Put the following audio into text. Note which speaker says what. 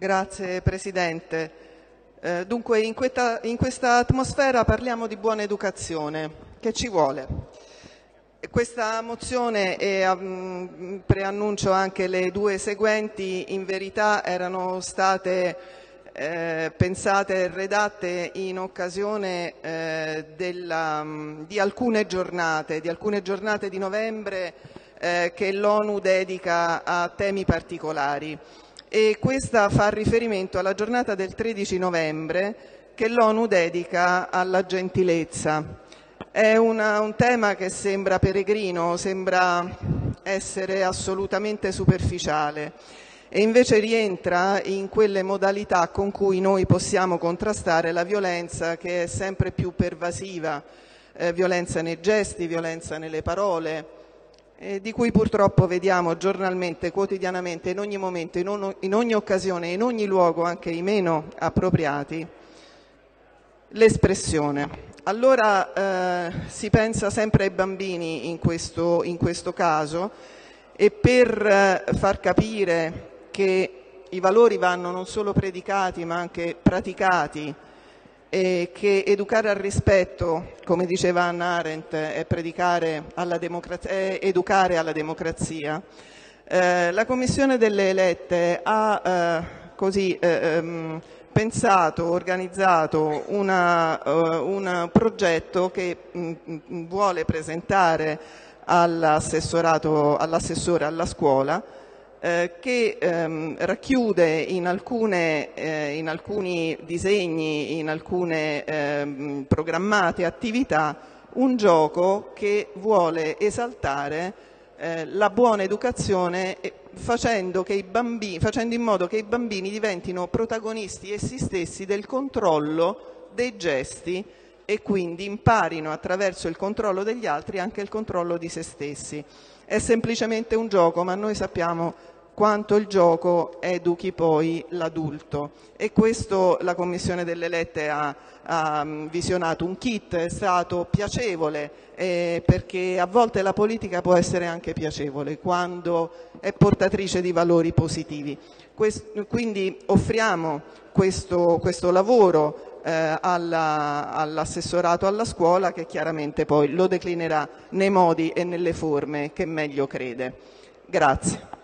Speaker 1: Grazie Presidente. Eh, dunque in questa, in questa, atmosfera parliamo di buona educazione, che ci vuole. Questa mozione e um, preannuncio anche le due seguenti, in verità erano state eh, pensate e redatte in occasione eh, della, um, di alcune giornate, di alcune giornate di novembre eh, che l'ONU dedica a temi particolari e questa fa riferimento alla giornata del 13 novembre che l'ONU dedica alla gentilezza. È una, un tema che sembra peregrino, sembra essere assolutamente superficiale e invece rientra in quelle modalità con cui noi possiamo contrastare la violenza che è sempre più pervasiva, eh, violenza nei gesti, violenza nelle parole, eh, di cui purtroppo vediamo giornalmente, quotidianamente, in ogni momento, in, on in ogni occasione, in ogni luogo, anche i meno appropriati, l'espressione. Allora eh, si pensa sempre ai bambini in questo, in questo caso e per eh, far capire che i valori vanno non solo predicati ma anche praticati e che educare al rispetto, come diceva Anna Arendt, è, alla è educare alla democrazia. Eh, la Commissione delle elette ha eh, così, eh, ehm, pensato, organizzato una, uh, un progetto che mh, mm, mm, vuole presentare all'assessore alla scuola eh, che ehm, racchiude in, alcune, eh, in, alcuni disegni, in alcune ehm, programmate attività, un gioco che vuole esaltare eh, la buona educazione facendo, bambini, facendo in modo che i bambini diventino protagonisti essi stessi del controllo dei gesti e quindi imparino attraverso il controllo degli altri anche il controllo di se stessi. È semplicemente un gioco, ma noi sappiamo quanto il gioco educhi poi l'adulto e questo la Commissione delle Lette ha, ha mm, visionato un kit, è stato piacevole eh, perché a volte la politica può essere anche piacevole quando è portatrice di valori positivi. Quest quindi offriamo questo, questo lavoro eh, all'assessorato alla scuola che chiaramente poi lo declinerà nei modi e nelle forme che meglio crede. Grazie.